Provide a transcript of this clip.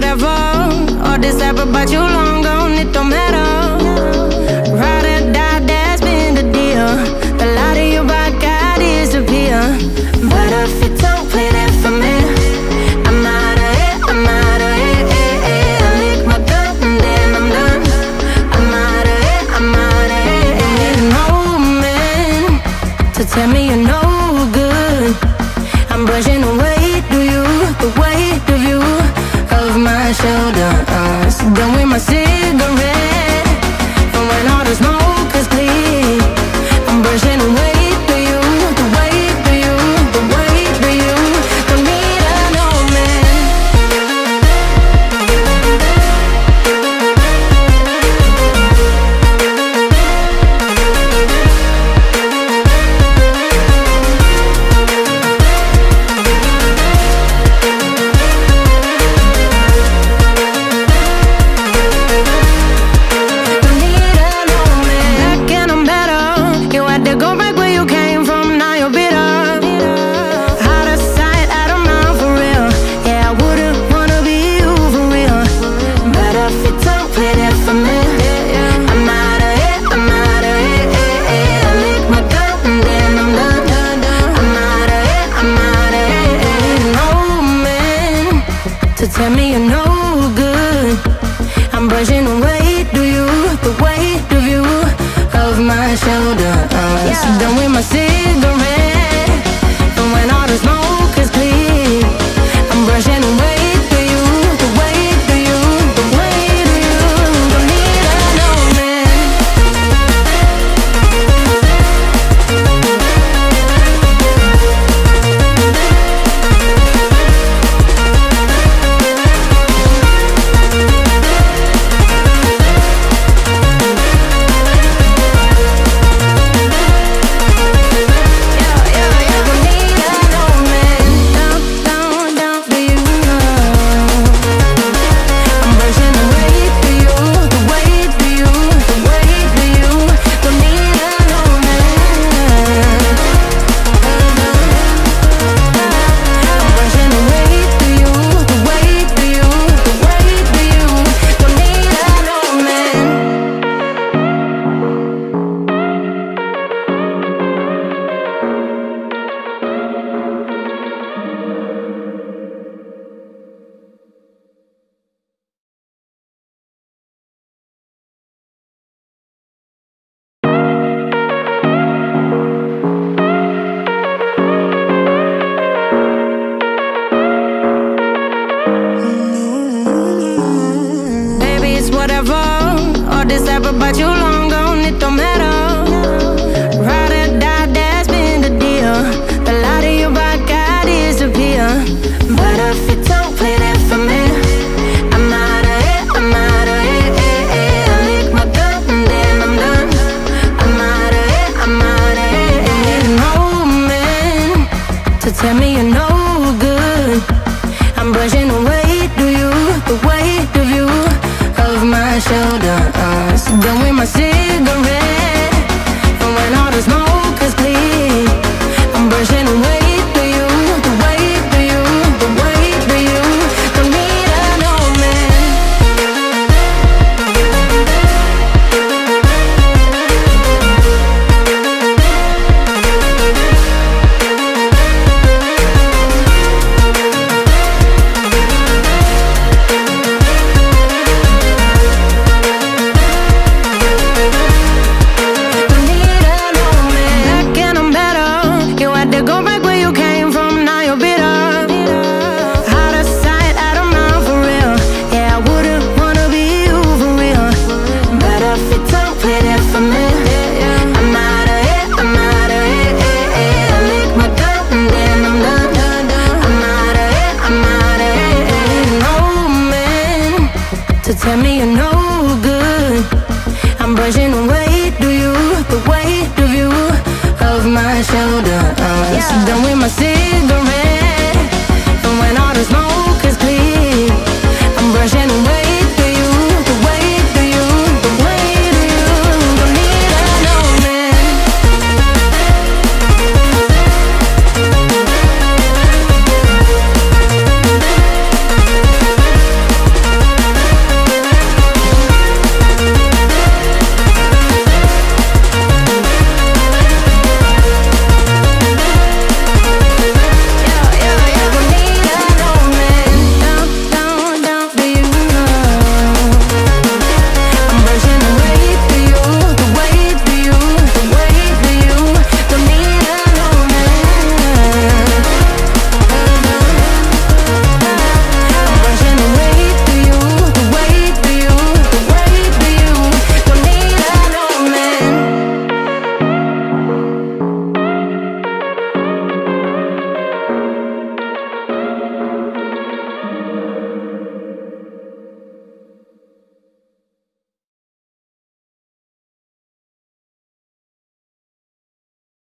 whatever. All this ever but, but you long gone, it don't matter. Ride or die, that's been the deal. The light of your is got disappear. But if it don't play that for me, I'm out of it, I'm out of it. Eh, eh. I lick my gun and then I'm done. I'm out of it, I'm out of it. Eh, no man to tell me you're pushing weight of you, the weight of you. Of my shoulder. Yeah. With my this ever about you long gone, it don't matter. Ride or die, that's been the deal. The light of your body got disappear. But if you don't play that for me, I'm out of it, I'm out of it. eh, eh. I lick my gun and then I'm done. I'm out of it, I'm out of it. Don't need no man to tell me you're no good. I'm brushing away to you, the weight of my shoulders. Done with my cigarette, tell me you're no good. I'm brushing away to you, the weight of you of my shoulders. Done with my cigarette.